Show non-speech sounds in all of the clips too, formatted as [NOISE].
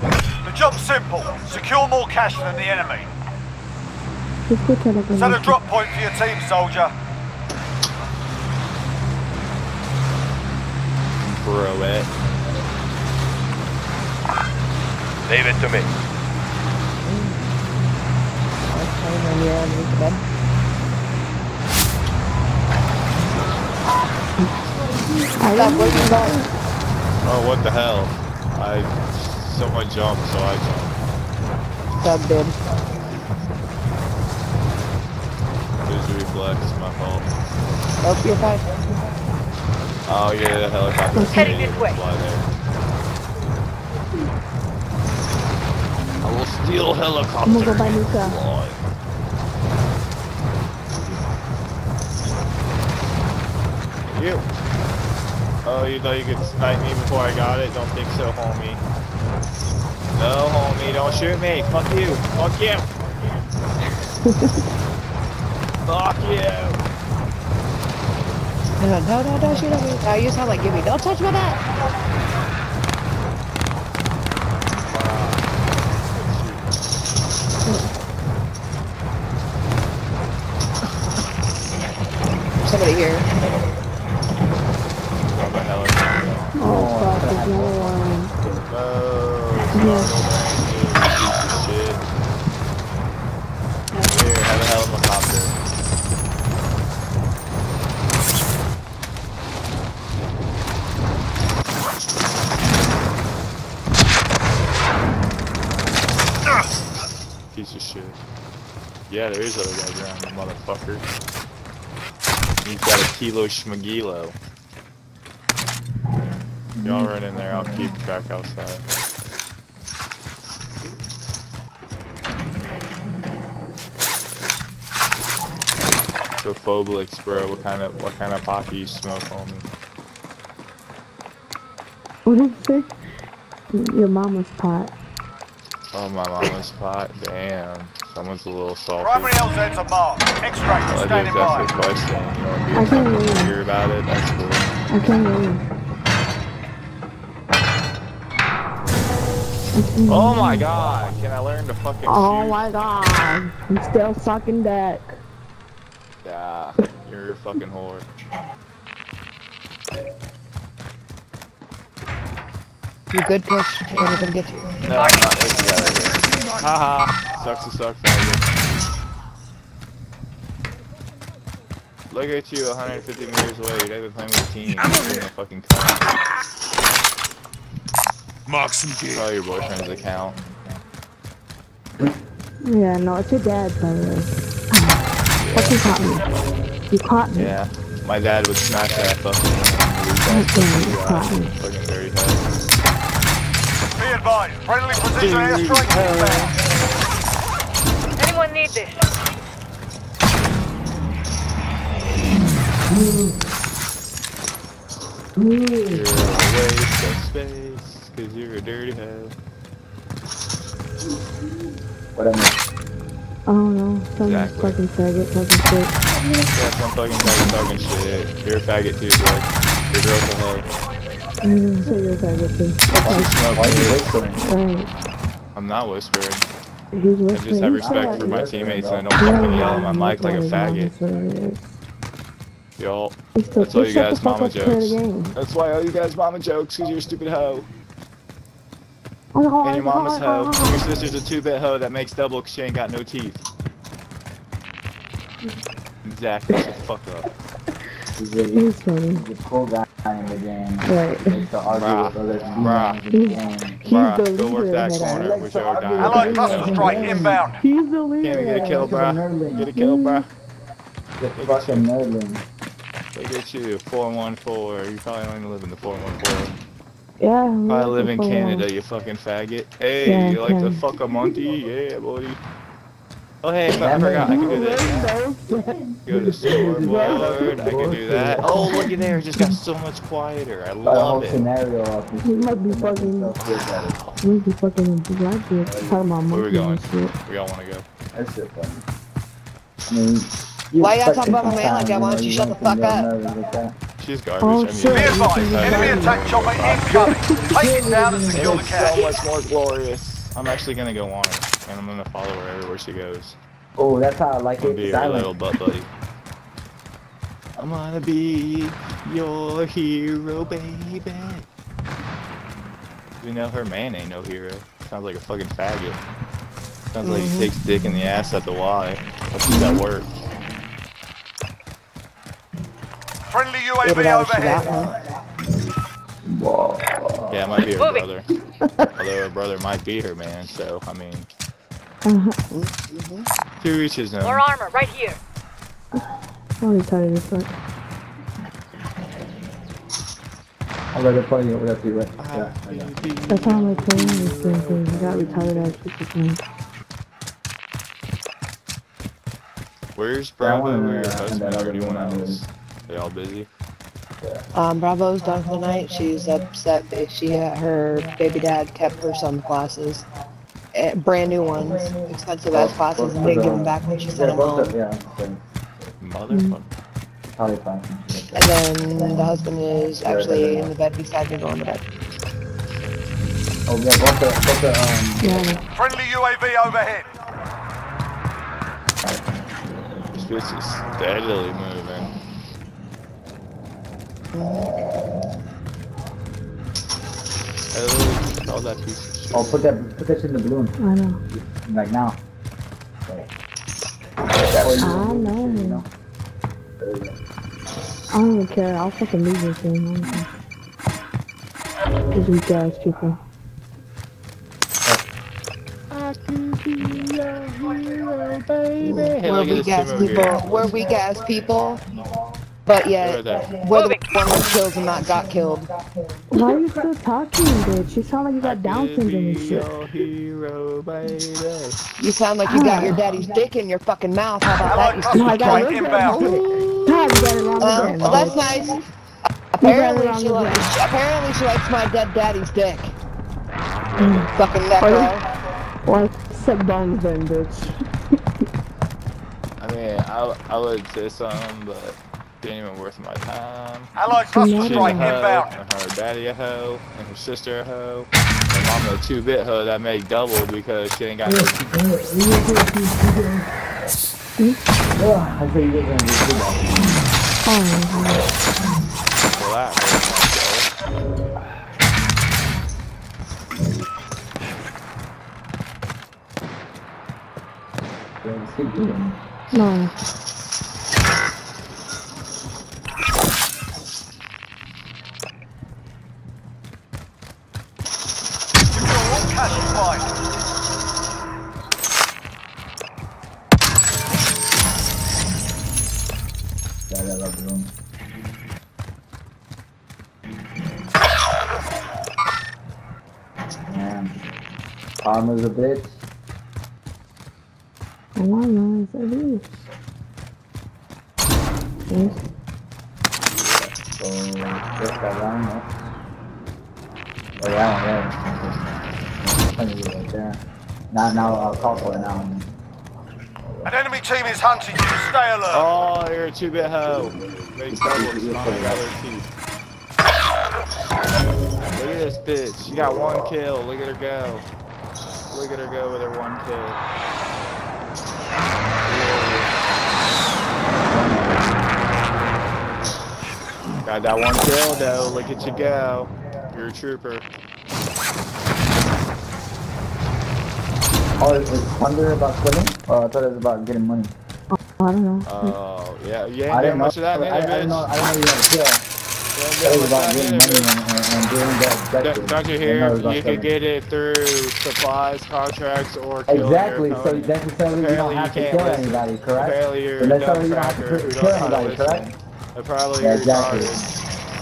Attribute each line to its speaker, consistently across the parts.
Speaker 1: The job's simple. Secure more cash than the enemy.
Speaker 2: escucha lo que
Speaker 1: Set a drop point for your team, soldier.
Speaker 3: Bro, it.
Speaker 1: Leave it to me.
Speaker 2: Stop, where you going?
Speaker 3: Oh, what the hell? I. Someone jumped, so I jumped.
Speaker 2: Stop, dude.
Speaker 3: It a reflex, my fault.
Speaker 2: Oh, you're fine.
Speaker 3: Oh, yeah, the helicopter.
Speaker 4: Heading this way.
Speaker 3: Fly there. I will steal helicopter.
Speaker 2: I'm gonna go buy Luca.
Speaker 3: Fly. You. Oh, you thought you could snipe me before I got it? Don't think so, homie. No, homie, don't shoot me. Fuck you. Fuck you. Fuck you.
Speaker 2: No, no, no, don't shoot at me. No, you sound like Gibby. Don't touch my back. Somebody here. Oh, fuck, there's another one.
Speaker 3: Shit. Here, have a helicopter. Piece of shit. Yeah, there is other guys around, motherfucker. He's got a kilo schmagilo. Y'all run in there, I'll keep track outside. So Phoblix, bro, what kind of what kind of poppy you smoke, homie?
Speaker 2: What did you say? Your mama's pot.
Speaker 3: Oh, my mama's pot. Damn, someone's a little salty.
Speaker 1: Primary LZ's are marked. Extract
Speaker 3: Well,
Speaker 1: and
Speaker 3: I think
Speaker 1: in
Speaker 3: that's the
Speaker 1: by.
Speaker 3: question. You know,
Speaker 2: I
Speaker 3: if
Speaker 2: can't
Speaker 3: you
Speaker 2: hear
Speaker 3: hear about it, that's cool.
Speaker 2: I can't hear you.
Speaker 3: Oh my god, can I learn to fucking
Speaker 2: Oh
Speaker 3: shoot?
Speaker 2: my god. I'm still sucking dick.
Speaker 3: Yeah, you're a fucking whore.
Speaker 2: You good, push? We're gonna get you.
Speaker 3: No, I'm not with you guys right here. Haha, sucks to suck, faggot. Look at you 150 meters away, you're not even playing with a team. You're in a fucking cunt.
Speaker 5: Mark some gear.
Speaker 3: Your boyfriend's account.
Speaker 2: Yeah, no, it's your dad, by the way. [SIGHS] Fuck, you caught me. You caught me.
Speaker 3: Yeah, my dad would smash that fucking
Speaker 2: God you caught me.
Speaker 3: fucking dirty head.
Speaker 1: Be advised. Friendly precision airstrike inbound.
Speaker 4: Anyone need this?
Speaker 3: You're a waste of space, cause you're a dirty head.
Speaker 2: What am I don't know. Some
Speaker 3: Exactly.
Speaker 2: fucking faggot, fucking shit.
Speaker 3: Yeah, some fucking fucking talking shit. You're a faggot too, bro. Your girl's a hoe.
Speaker 2: I'm gonna say you're a faggot too.
Speaker 3: You smoke weed.
Speaker 2: Right.
Speaker 3: I'm not whispering.
Speaker 2: He's
Speaker 3: I just have respect for my teammates and I don't fucking yell at my mic like a faggot.
Speaker 2: faggot.
Speaker 3: Y'all. That's all you guys mama
Speaker 2: up and play the
Speaker 3: jokes. That's why all you guys mama jokes, cause you're a stupid hoe.
Speaker 2: Oh, oh,
Speaker 3: And your mama's
Speaker 2: oh,
Speaker 3: hoe.
Speaker 2: Oh,
Speaker 3: oh, your sister's a two-bit hoe that makes double cause she ain't got no teeth. Exactly, shut the fuck up.
Speaker 6: He's
Speaker 2: oh.
Speaker 6: a,
Speaker 2: He's funny.
Speaker 6: he's a cool guy in the game.
Speaker 2: Right.
Speaker 6: He likes to argue
Speaker 3: Bruh.
Speaker 6: with other
Speaker 3: Bruh.
Speaker 6: females in the game.
Speaker 2: He's
Speaker 3: Bruh,
Speaker 2: the
Speaker 3: go work
Speaker 2: leader
Speaker 3: that corner with your
Speaker 1: Allied cluster
Speaker 3: dime.
Speaker 1: strike inbound.
Speaker 2: He's the leader.
Speaker 3: Can't get a kill,
Speaker 2: that.
Speaker 3: bruh? Get a kill, bruh.
Speaker 6: The fucking nerdling.
Speaker 3: Look at you, 414. You probably only live in the 414.
Speaker 2: Yeah.
Speaker 3: I live in
Speaker 2: for a.
Speaker 3: Canada, you fucking faggot. Hey,
Speaker 2: Yeah,
Speaker 3: you like to fuck a monkey? Yeah, buddy. Oh, hey, I forgot. I can do this. Go to scoreboard. I can do that. Oh, look at there. It just got so much quieter. I love it.
Speaker 6: scenario up.
Speaker 2: He might be fucking.
Speaker 6: Stuff good at it.
Speaker 2: He might be fucking black dude. Talking about
Speaker 3: Where we going?
Speaker 2: and shit.
Speaker 3: Y'all want to go?
Speaker 6: That's shit funny. I mean, you
Speaker 4: Why y'all talking about my man like that?
Speaker 6: time,
Speaker 4: Why
Speaker 6: you
Speaker 4: don't you shut the fuck up?
Speaker 6: Nerves like that.
Speaker 3: She's garbage.
Speaker 2: Oh,
Speaker 3: I mean,
Speaker 2: shit.
Speaker 1: Be
Speaker 3: it's-
Speaker 1: advised, enemy attack chopper incoming. [LAUGHS] Take it down and secure the
Speaker 3: It's
Speaker 1: cash.
Speaker 3: so much more glorious. I'm actually gonna go on her, and I'm gonna follow her everywhere she goes.
Speaker 6: Oh, that's how I like
Speaker 3: I'm gonna be
Speaker 6: it.
Speaker 3: her little butt buddy. [LAUGHS] I'm gonna be your hero, baby. You know her man ain't no hero. Sounds like a fucking faggot. Sounds like he mm-hmm. takes dick in the ass at the Y. But she's at work.
Speaker 1: Friendly UAV
Speaker 4: but that was for that
Speaker 1: overhead.
Speaker 6: Whoa.
Speaker 3: Yeah, it might be her brother. Although her brother might be her man, so I mean,
Speaker 2: Uh-huh.
Speaker 3: to each his own.
Speaker 7: More armor right here.
Speaker 2: I'm retarded as fuck.
Speaker 6: I'll let it play over there too, right? Yeah, I got.
Speaker 2: That's how I'm playing this thing, I got retarded ass people.
Speaker 3: Where's
Speaker 6: Yeah,
Speaker 3: Bravo?
Speaker 6: wanna,
Speaker 3: Where's your husband?
Speaker 6: that
Speaker 3: Or
Speaker 6: other
Speaker 3: anyone
Speaker 6: one out.
Speaker 3: Else? They all busy?
Speaker 4: Um, Bravo's done for the night. She's upset that she her baby dad kept her son classes. Eh, brand new ones, expensive ass classes, and didn't give them back when she
Speaker 6: Yeah,
Speaker 4: sent them home.
Speaker 6: yeah.
Speaker 3: Motherfucker.
Speaker 6: Probably fine.
Speaker 4: And then the husband is actually in the bed beside me going to bed.
Speaker 6: Oh, yeah, both the, both the, um,
Speaker 2: Yeah,
Speaker 1: Friendly UAV overhead.
Speaker 3: This bitch is steadily moving. I literally that piece
Speaker 6: oh, put that, put that in the balloon.
Speaker 2: I know.
Speaker 6: Like now.
Speaker 2: I know.
Speaker 6: You know? There you go.
Speaker 2: I don't even care. I'll fucking leave this thing. I don't care. These weak people.
Speaker 3: Hey,
Speaker 4: We're
Speaker 3: look at
Speaker 4: weak
Speaker 3: this
Speaker 4: ass
Speaker 3: team over
Speaker 4: people.
Speaker 3: here.
Speaker 4: We're weak ass people. But yet,
Speaker 3: Right there.
Speaker 4: we're the one that kills and not got killed.
Speaker 2: Why are you still talking, bitch? You sound like you got Down
Speaker 3: I
Speaker 2: syndrome and shit.
Speaker 3: hero.
Speaker 4: You sound like you got your daddy's dick in your fucking mouth. How about that? You
Speaker 2: No, I got
Speaker 1: strike
Speaker 2: it.
Speaker 1: inbound.
Speaker 2: Got it wrong
Speaker 4: Uh,
Speaker 2: again.
Speaker 4: well, that's nice. Apparently she, likes, apparently she likes my dead daddy's dick. Fucking necro.
Speaker 2: Well, suck bones then, bitch. [LAUGHS]
Speaker 3: I mean, I, I would say something, but it ain't even worth my time.
Speaker 1: Allied cluster
Speaker 2: Yeah.
Speaker 3: She's a
Speaker 1: strike
Speaker 3: hoe,
Speaker 1: inbound.
Speaker 3: and her daddy a hoe, and her sister a hoe. And mama a two-bit hoe that made double because she ain't got no
Speaker 6: Yeah, I Um, Man. Karma's a bitch.
Speaker 2: Oh, I know, it's a bitch. Yes.
Speaker 6: So, just that round, no? Oh, yeah, yeah. Funny you right there. Now, now I'll call for it now.
Speaker 1: An enemy team is hunting you. Stay alert.
Speaker 3: Oh, you're a two-bit hoe. Makes double. It's not bitch. She got one kill. Look at her go. Look at her go with her one kill. Got that one kill though. Look at you go. You're a trooper.
Speaker 6: Oh, is is Thunder about killing? Oh, I thought it was about getting money.
Speaker 2: Oh, I don't know.
Speaker 3: Oh, yeah. You
Speaker 6: I
Speaker 3: ain't doing
Speaker 6: didn't know.
Speaker 3: much of that,
Speaker 6: I, I,
Speaker 3: neither,
Speaker 6: didn't know. I didn't know you had a kill.
Speaker 3: You ain't
Speaker 6: was about getting money
Speaker 3: bitch.
Speaker 6: and, and, and doing that.
Speaker 3: Don't,
Speaker 6: objective.
Speaker 3: don't you
Speaker 6: I didn't know
Speaker 3: hear?
Speaker 6: it was about
Speaker 3: You can get it through supplies, contracts, or killing
Speaker 6: Exactly.
Speaker 3: your
Speaker 6: So
Speaker 3: opponent.
Speaker 6: necessarily you don't have to kill anybody, correct?
Speaker 3: Apparently you're
Speaker 6: So
Speaker 3: a
Speaker 6: necessarily you don't have to kill
Speaker 3: who don't know how to
Speaker 6: anybody, correct?
Speaker 3: listen. Apparently
Speaker 6: Yeah,
Speaker 3: you're
Speaker 6: exactly.
Speaker 3: retarded.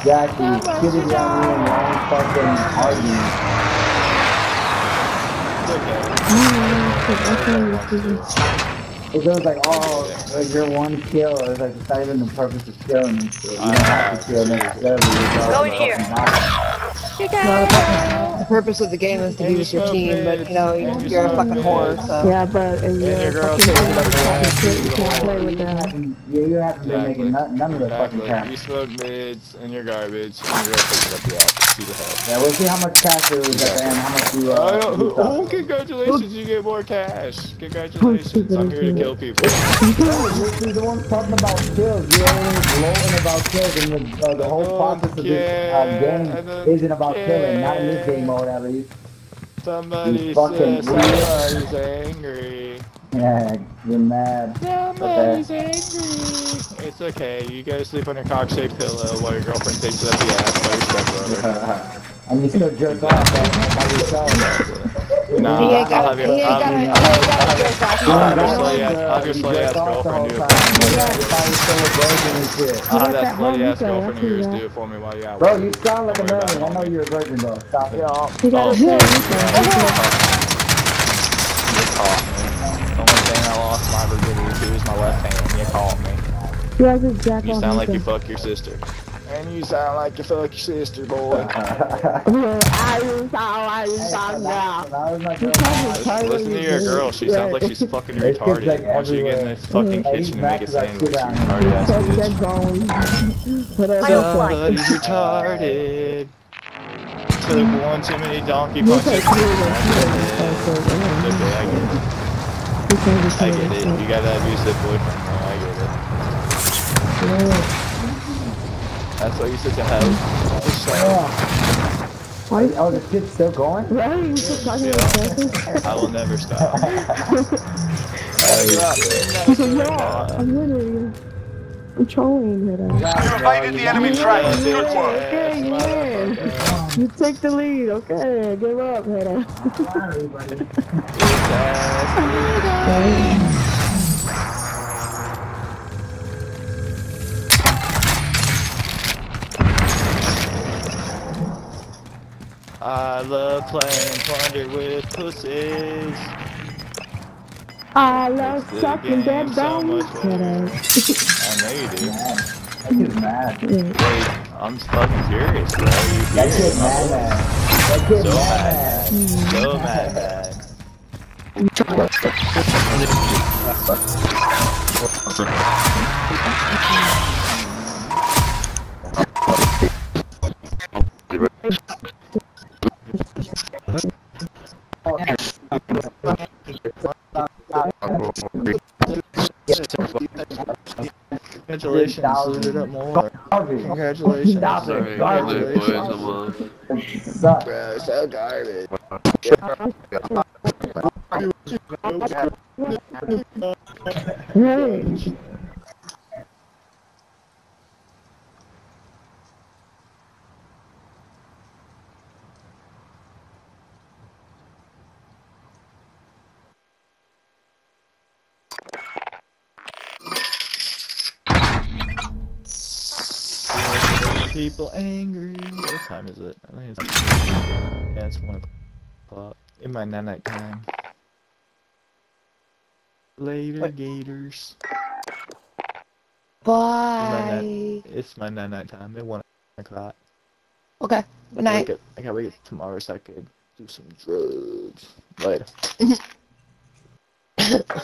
Speaker 6: Exactly. Get it down here and long fucking argument.
Speaker 3: It's okay.
Speaker 6: It goes like, oh, like your one kill. It's like it's not even the purpose of killing. and shit. You don't have to kill necessarily. It's all
Speaker 7: Going here.
Speaker 6: fucking knowledge.
Speaker 4: Motherfucker. the purpose of the game is to be with your team, but you know
Speaker 3: meds, and you
Speaker 4: you're a fucking whore. So
Speaker 2: Yeah, but if you're
Speaker 3: your
Speaker 2: a
Speaker 3: girl
Speaker 2: fucking
Speaker 3: takes it up
Speaker 2: fucking
Speaker 3: your ass,
Speaker 2: shit, you
Speaker 3: you
Speaker 2: can't play with that.
Speaker 6: haven't- You, you haven't been making none, none of the fucking cash.
Speaker 3: You smoke mids and you're garbage, and you're gonna pick it up your ass. See the hell.
Speaker 6: Yeah, we'll see how much cash there is at the end, how much you,
Speaker 3: Oh,
Speaker 6: uh,
Speaker 3: who,
Speaker 6: you
Speaker 3: oh, congratulations, you get more cash. Congratulations, I'm here to kill people. [LAUGHS]
Speaker 6: You're the one talking about kills. You're only gloating about kills, and the, uh, the whole
Speaker 3: don't
Speaker 6: process of this uh, game isn't about killing. Not in this
Speaker 3: care.
Speaker 6: game mode, at least.
Speaker 3: Somebody says somebody's angry.
Speaker 6: Yeah, you're mad.
Speaker 3: Somebody's angry. It's okay, you guys sleep on your cock-shaped pillow while your girlfriend takes up the ass by your stepbrother. [LAUGHS]
Speaker 6: and you still jerk off by yourself.
Speaker 3: Nah,
Speaker 4: he ain't
Speaker 3: I'll
Speaker 4: got
Speaker 3: have
Speaker 4: he
Speaker 3: your,
Speaker 4: ain't
Speaker 3: I'll
Speaker 4: got
Speaker 3: have
Speaker 4: he ain't got a jerk off.
Speaker 3: I'll have your
Speaker 6: You
Speaker 3: slutty ass, I'll have your slutty ass
Speaker 6: off the whole
Speaker 3: girlfriend do it.
Speaker 6: time. Yeah, if I was still a virgin and shit.
Speaker 3: I'll have that
Speaker 2: that
Speaker 3: slutty ass girlfriend of yours do it for me while you're at
Speaker 6: Bro, you sound like a man. I know you're a virgin, bro. Stop it.
Speaker 3: Yeah.
Speaker 2: You gotta
Speaker 3: Oh,
Speaker 2: say
Speaker 3: yeah.
Speaker 2: anything.
Speaker 3: You [LAUGHS] caught me. The only thing I lost my virginity to is my left hand. You caught me.
Speaker 2: You guys just jack
Speaker 3: You
Speaker 2: off
Speaker 3: sound like you
Speaker 2: anything.
Speaker 3: fuck your sister. And you sound like you fuck your sister, boy.
Speaker 2: Yeah, I just sound like you sound now.
Speaker 6: That was [LAUGHS] my
Speaker 2: You
Speaker 6: girl.
Speaker 2: probably
Speaker 3: Listen to your girl. She sounds like she's fucking retarded.
Speaker 6: like,
Speaker 3: Why don't you get in
Speaker 6: everywhere.
Speaker 3: this fucking kitchen and make a
Speaker 6: back to that
Speaker 3: sandwich, you
Speaker 6: shit out
Speaker 3: retarded
Speaker 6: here.
Speaker 3: ass bitch.
Speaker 2: that bone. Whatever.
Speaker 3: Somebody's retarded. Took one too many donkey
Speaker 2: You
Speaker 3: punches.
Speaker 2: take three of them.
Speaker 3: It's okay, I get it.
Speaker 2: You
Speaker 3: I get it. You got that abusive boyfriend, though. I get it.
Speaker 2: Yeah.
Speaker 3: That's why you're such a hoe. Just saying.
Speaker 6: Yeah. Oh.
Speaker 2: Why?
Speaker 6: Oh, this kid's still going?
Speaker 2: Right? You keep talking about something.
Speaker 3: I will never stop. [LAUGHS]
Speaker 2: He said, yeah, I'm literally, I'm trolling her.
Speaker 1: You evaded the enemy train. Good work.
Speaker 2: Okay, yeah. You take the lead, okay? Give up, Hedda. [LAUGHS]
Speaker 3: I love playing plunder with pussies.
Speaker 2: I love
Speaker 3: Makes
Speaker 2: sucking
Speaker 3: game
Speaker 2: dead bones.
Speaker 3: much better.
Speaker 2: Hedda.
Speaker 3: I know you do.
Speaker 6: Man, that kid's [LAUGHS] mad.
Speaker 3: Wait, I'm fucking curious, bro. You
Speaker 6: That
Speaker 3: serious?
Speaker 6: kid's mad, man. That kid's
Speaker 3: So
Speaker 6: mad, man.
Speaker 3: So hmm. mad, man. [LAUGHS] Congratulations, load it up more.
Speaker 6: Garbage.
Speaker 3: Congratulations.
Speaker 6: Stop
Speaker 3: Sorry,
Speaker 6: it. Garbage.
Speaker 3: Congratulations.
Speaker 6: Suck.
Speaker 3: Bro, so garbage.
Speaker 2: Right.
Speaker 3: People angry. What time is it? I think it's yeah, it's one o'clock. In my night night time. Later? Gators.
Speaker 4: Bye.
Speaker 3: It's my night night time. At one o'clock.
Speaker 4: Okay. Good
Speaker 3: I
Speaker 4: night.
Speaker 3: wake up- I gotta wake up tomorrow so I could do some drugs. Later. [COUGHS]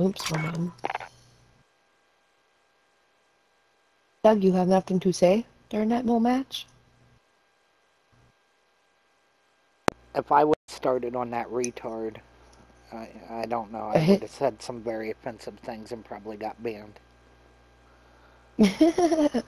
Speaker 4: Oops, hold on. Doug, you have nothing to say during that little match?
Speaker 7: If I would have started on that retard, I, I don't know. I [LAUGHS] would have said some very offensive things and probably got banned. [LAUGHS]